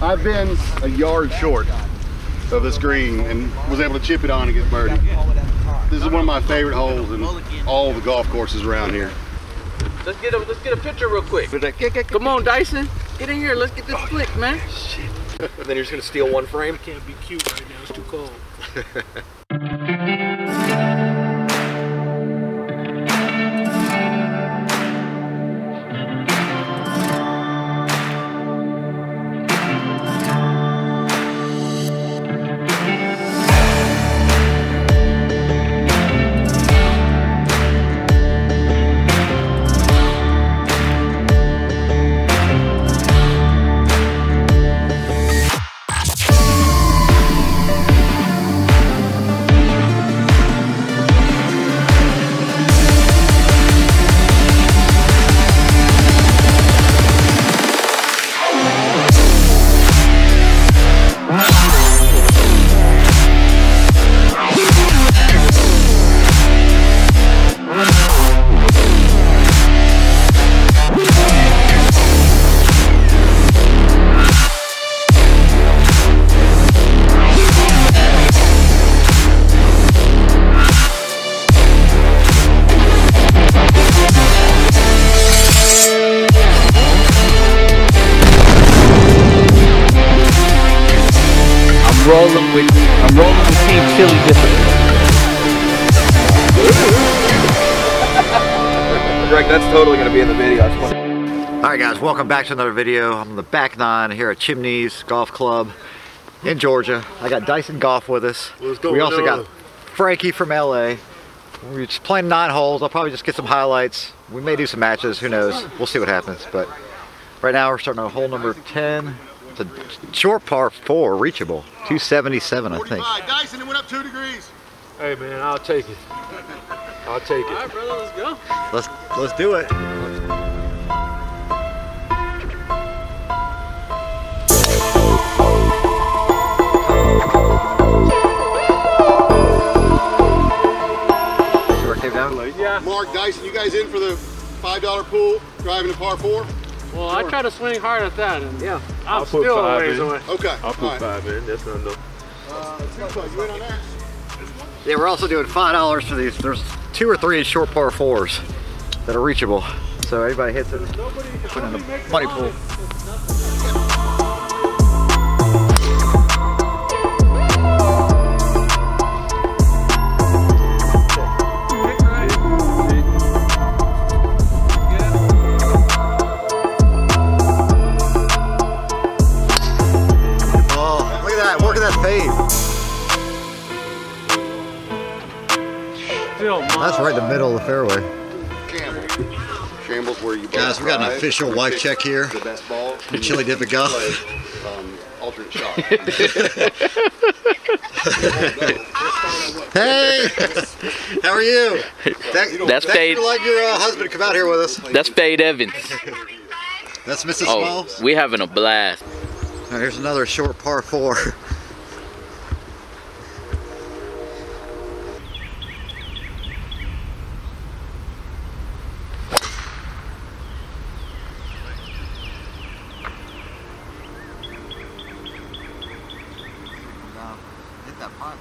I've been a yard short of this green and was able to chip it on and get birdie. This is one of my favorite holes in all the golf courses around here. Let's get a let's get a picture real quick. Come on, Dyson. Get in here. Let's get this oh, flick, man. and then you're just gonna steal one frame? Can't be cute right now. It's too cold. rolling with I'm rolling with Team Chili Discipline. Greg, that's totally gonna be in the video. I just want- All right, guys, welcome back to another video. I'm on the back nine here at Chimneys Golf Club in Georgia. I got Dyson Golf with us. we also got Frankie from LA. We're just playing nine holes. I'll probably just get some highlights. We may do some matches. Who knows? We'll see what happens. But right now we're starting on hole number 10. It's a short par four, reachable. 277, I think. Dyson, it went up two degrees. Hey man, I'll take it. I'll take it. All right, brother, let's go. Let's let's do it. See came down? Yeah. Mark, Dyson, you guys in for the $5 pool, driving to par four? Well, I try to swing hard at that, and Yeah. I'm I'll put still a five ways in. away. Okay. I'll put all right. five in. That's not enough. You in on that? Yeah, we're also doing five dollars for these. There's two or three short par fours that are reachable. So everybody hits it. Put in a money pool. That! Working that fade. Still, That's right in the middle of the fairway. Shambles. Shambles where you Guys, we got an official wife check here. The best ball. The Chili Dippa golf. Um, alternate shot. Hey, how are you? That, That's thanks fade. for letting your uh, husband come out here with us. That's Fade Evans. That's Mrs. Oh, Smalls. we having a blast. Here's another short par four. Hit that pot.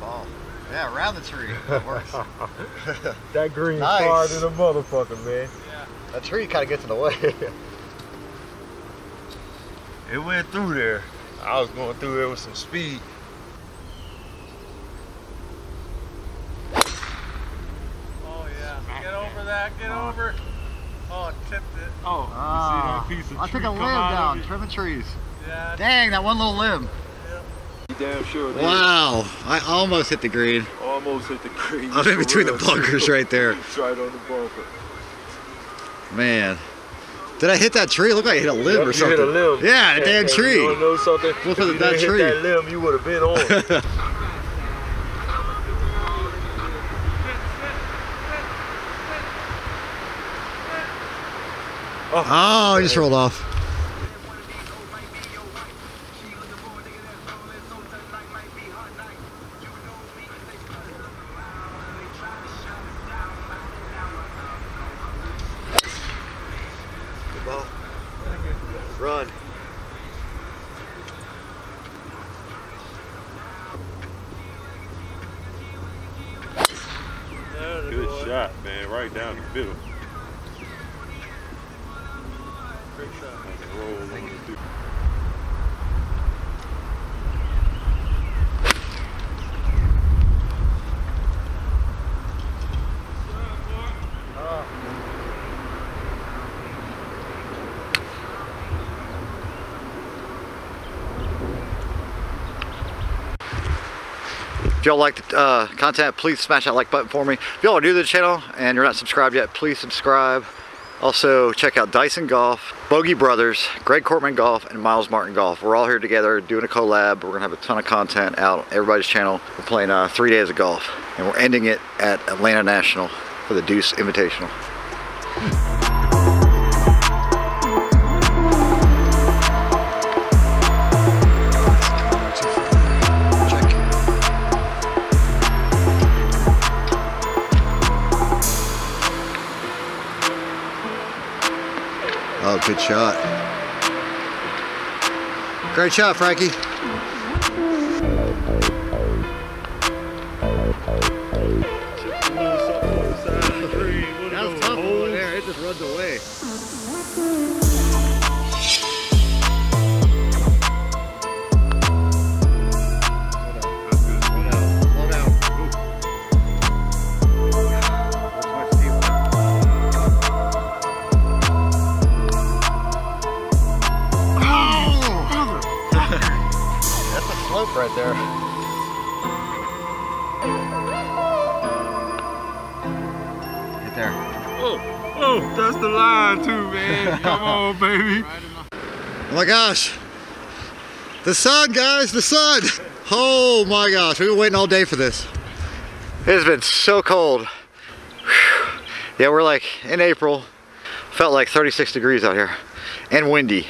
Ball. Yeah, around the tree. That works. That green Nice. hard in a motherfucker, man. Yeah. that tree kind of gets in the way. It went through there. I was going through there with some speed. Oh yeah. Get over that. Get over. Oh, tipped it. Oh. Ah, You see that piece of I took a limb come out of down, trimming trees. Yeah. Dang, that one little limb. Damn sure did. Wow, I almost hit the green. Almost hit the green. I'm in between the bunkers right there. It's right on the bunker. Man. Did I hit that tree? It looked like I hit a limb Yep, or something. hit a limb. Yeah, a damn tree. You know something? Look if at you that tree. hit that limb, you would have been on. Oh, oh I just rolled off. Run. Good boy. shot, man. Right down the middle. Great shot. Y'all like the uh, content, please smash that like button for me. If y'all are new to the channel and you're not subscribed yet, please subscribe. Also, check out Dyson Golf, Bogey Brothas, Greg Kortman Golf, and Miles Martin Golf. We're all here together doing a collab. We're gonna have a ton of content out on everybody's channel. We're playing uh, three days of golf, and we're ending it at Atlanta National for the Deuce Invitational. Good shot. Great shot, Frankie. That was tough over there. It just runs away. Right there. Right there. Oh, oh, that's the line too, man. Come on, baby. Oh my gosh. The sun, guys, the sun. Oh my gosh, we've been waiting all day for this. It has been so cold. Whew. Yeah, we're like in April. Felt like 36 degrees out here and windy. I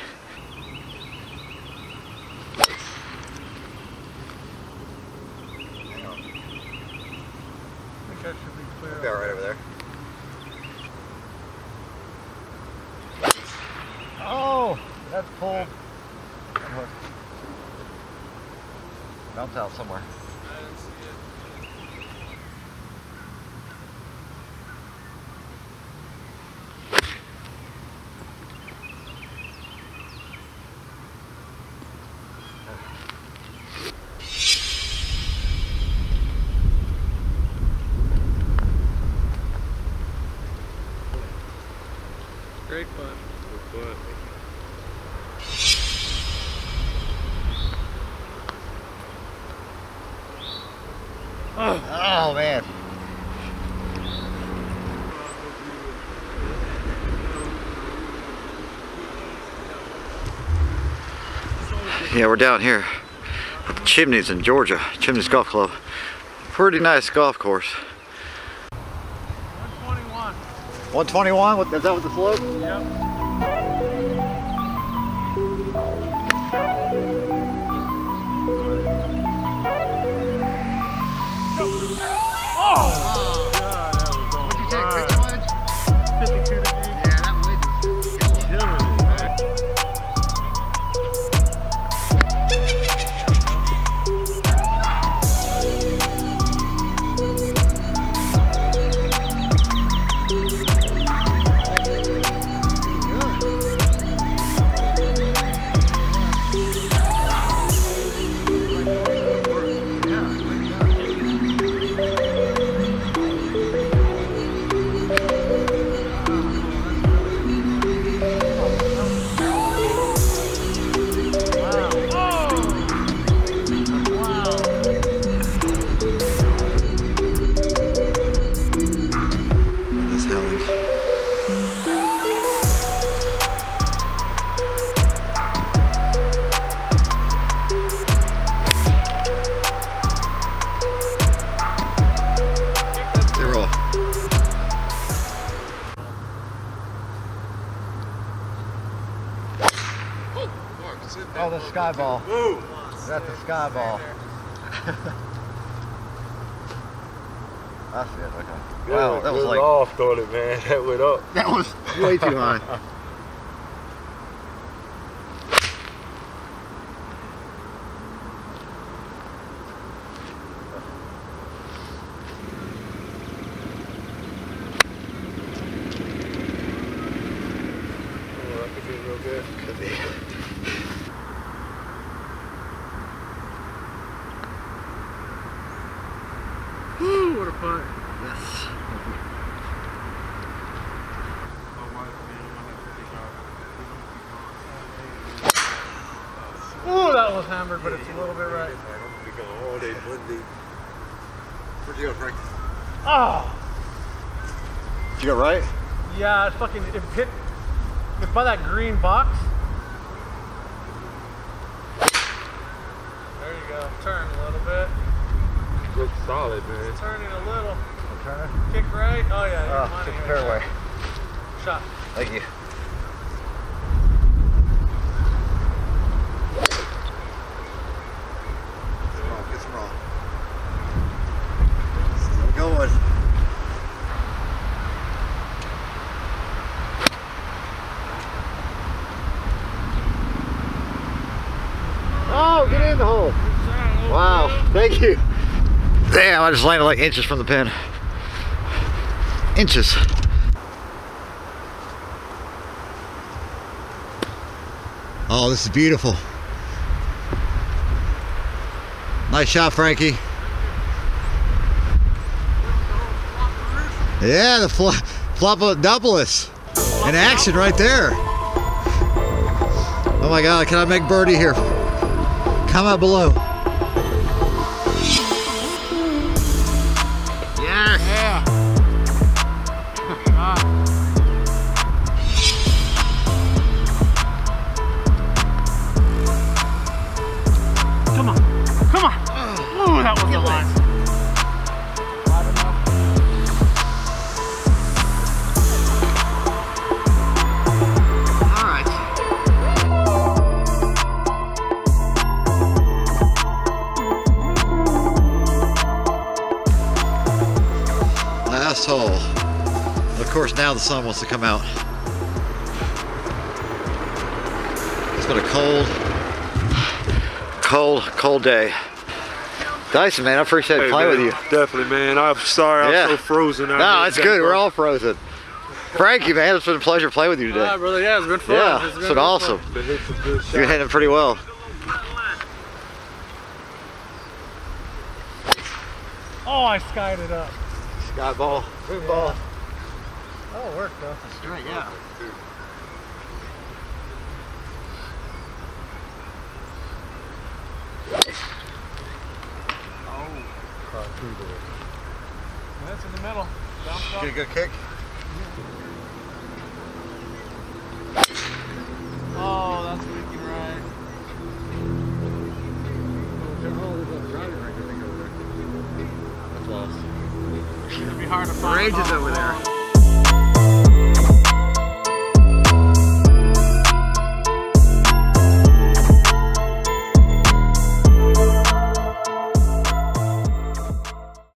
think that should be clear. right over there. Oh, that's pulled. Bounce out somewhere. I didn't see it. Great fun. But Oh man. Yeah, we're down here at the Chimneys in Georgia, Chimneys Golf Club. Pretty nice golf course. 121. 121, what, is that what the slope? Yep. Oh, the sky ball. That's the sky ball. That's ah, it, okay. Wow, that was like, off on it, man. That went up. that was way too high. Woo, what a putt. Yes. Ooh, that was hammered, but it's a little bit right. Where'd you go, Frank? Oh, Did you go right? yeah, it's fucking, it hit, it's by that green box. There you go, turn a little bit. Looks solid, man. Turning a little. Okay. Kick right. Oh yeah, you're Oh, ah, money kick right fairway. there. Shot. Thank you. Get some raw. Still going. Oh, get in the hole. Wow, thank you. I just landed like inches from the pin. Inches. Oh, this is beautiful. Nice shot, Frankie. Yeah, the fl Flopodopoulos in action right there. Oh my God, can I make birdie here? Comment below. Last hole. Of course, now the sun wants to come out. It's been a cold, cold, cold day. Dyson, man, I appreciate Hey, playing man, with you. Definitely, man. I'm sorry. I'm so frozen. out No, it's today, good. We're all frozen. Frankie, man, it's been a pleasure playing with you today. Ah, brother, yeah, it's been fun. Yeah, it's it's been awesome. Been hitting some good shots. You're hitting pretty well. Oh, I skied it up. Sky ball, boom ball. Oh, it worked though. Right, yeah. Oh. That's in the middle. Bounce up. Get a good kick. Oh, Oh, over there.